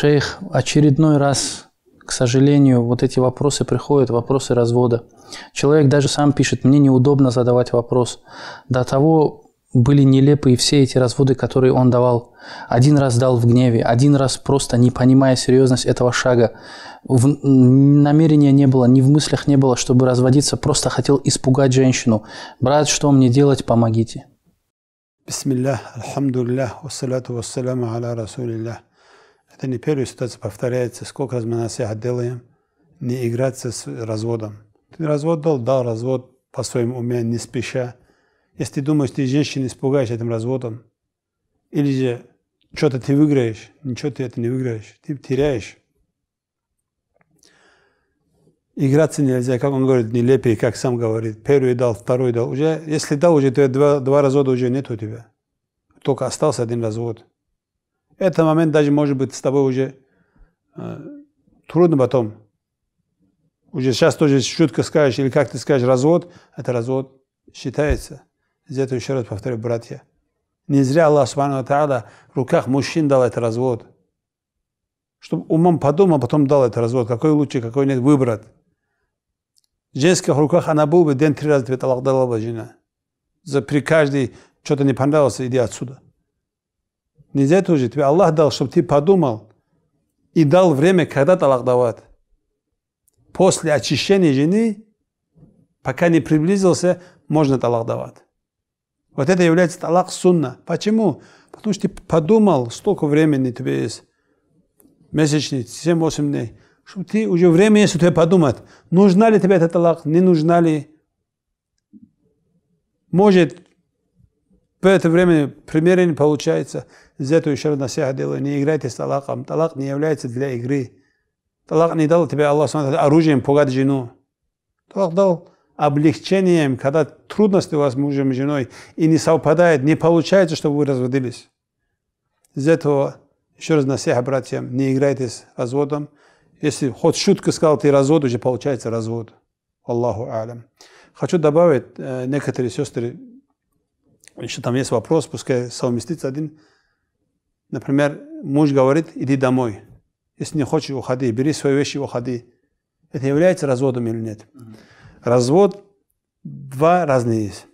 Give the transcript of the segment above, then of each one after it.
Шейх, очередной раз, к сожалению, вот эти вопросы приходят, вопросы развода. Человек даже сам пишет, мне неудобно задавать вопрос. До того были нелепые все эти разводы, которые он давал. Один раз дал в гневе, один раз просто не понимая серьезность этого шага. В, намерения не было, ни в мыслях не было, чтобы разводиться, просто хотел испугать женщину. Брат, что мне делать, помогите. Бисмиллах, алхамдулиллах, вассалату вассаламу аля расулиллах. Это не первая ситуация, повторяется. Сколько раз мы насихат делаем, не играться с разводом. Ты развод дал, дал развод по своему уме, не спеша. Если ты думаешь, ты женщину испугаешь этим разводом, или же что-то ты выиграешь, ничего ты это не выиграешь, ты теряешь. Играться нельзя, как он говорит, нелепее, как сам говорит. Первый дал, второй дал. Уже, если дал, уже два, два развода уже нет у тебя. Только остался один развод. Этот момент даже может быть с тобой уже э, трудно потом. Уже сейчас тоже шутка скажешь, или как ты скажешь, развод, это развод считается. Из этого еще раз повторю, братья. Не зря Аллах Субхану Тааля в руках мужчин дал этот развод. Чтобы умом подумал, потом дал этот развод. Какой лучше, какой нет, выбрать. В женских руках она был бы день три раза тебе талак дала бы жена. За при каждой что-то не понравилось, иди отсюда. Нельзя тоже. Тебе Аллах дал, чтобы ты подумал и дал время, когда талак давать. После очищения жены, пока не приблизился, можно талак давать. Вот это является талак сунна. Почему? Потому что ты подумал, столько времени тебе есть, месячный, 7-8 дней, чтобы ты уже время есть у тебя подумать, нужна ли тебе этот талак, не нужна ли. Может, в это время примеры не получается. Из этого еще раз насиха делаю, не играйте с талаком. Талак не является для игры. Талак не дал тебе Аллах оружием пугать жену. Талак дал облегчением, когда трудности у вас с мужем и женой, и не совпадает, не получается, чтобы вы разводились. Из этого, еще раз насеха братьям, не играйте с разводом. Если хоть шутка сказал, ты развод, уже получается развод. Аллаху алям. Хочу добавить, э, некоторые сестры, еще там есть вопрос, пускай совместится один. Например, муж говорит, иди домой. Если не хочешь, уходи, бери свои вещи, уходи. Это является разводом или нет? Развод два разные есть.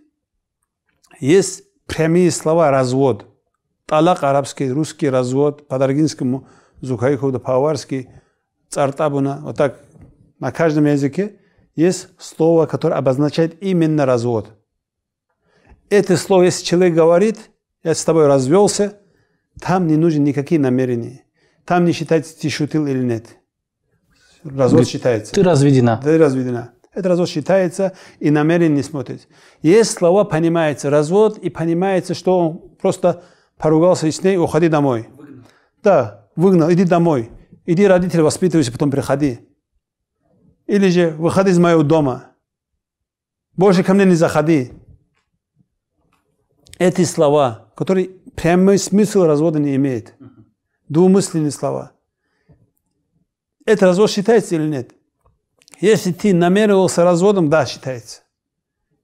Есть прямые слова развод. Талак арабский, русский развод, по-даргинскому, зухайху, по-аварски, цартабуна. Вот так на каждом языке есть слово, которое обозначает именно развод. Это слово, если человек говорит, я с тобой развелся, там не нужны никакие намерения. Там не считается, ты шутил или нет. Развод считается. Ты разведена. Ты разведена. Это развод считается и намерение не смотрит. Есть слова понимается развод и понимается, что он просто поругался с ней, уходи домой. Выгнал. Да, выгнал, иди домой. Иди родители воспитывайся, потом приходи. Или же выходи из моего дома. Больше ко мне не заходи. Эти слова, которые прямой смысл развода не имеют. Двумысленные слова. Это развод считается или нет? Если ты намеревался разводом, да, считается.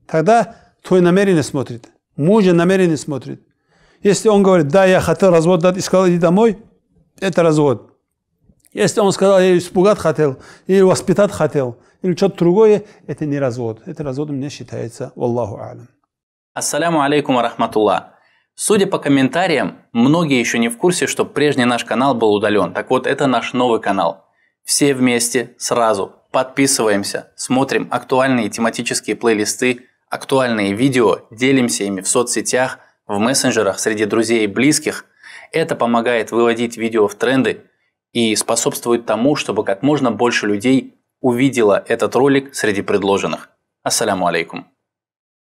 Тогда твой намерение смотрит. Мужа намерение смотрит. Если он говорит, да, я хотел развод дать и сказал, иди домой, это развод. Если он сказал, я испугать хотел, или воспитать хотел, или что-то другое, это не развод. Это разводом не считается. Аллаху алям. Ассаляму алейкум рахматуллах. Судя по комментариям, многие еще не в курсе, что прежний наш канал был удален. Так вот, это наш новый канал. Все вместе, сразу, Подписываемся, смотрим актуальные тематические плейлисты, актуальные видео, делимся ими в соцсетях, в мессенджерах среди друзей и близких. Это помогает выводить видео в тренды и способствует тому, чтобы как можно больше людей увидело этот ролик среди предложенных. Ассаляму алейкум.